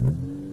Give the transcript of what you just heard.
Mm-hmm.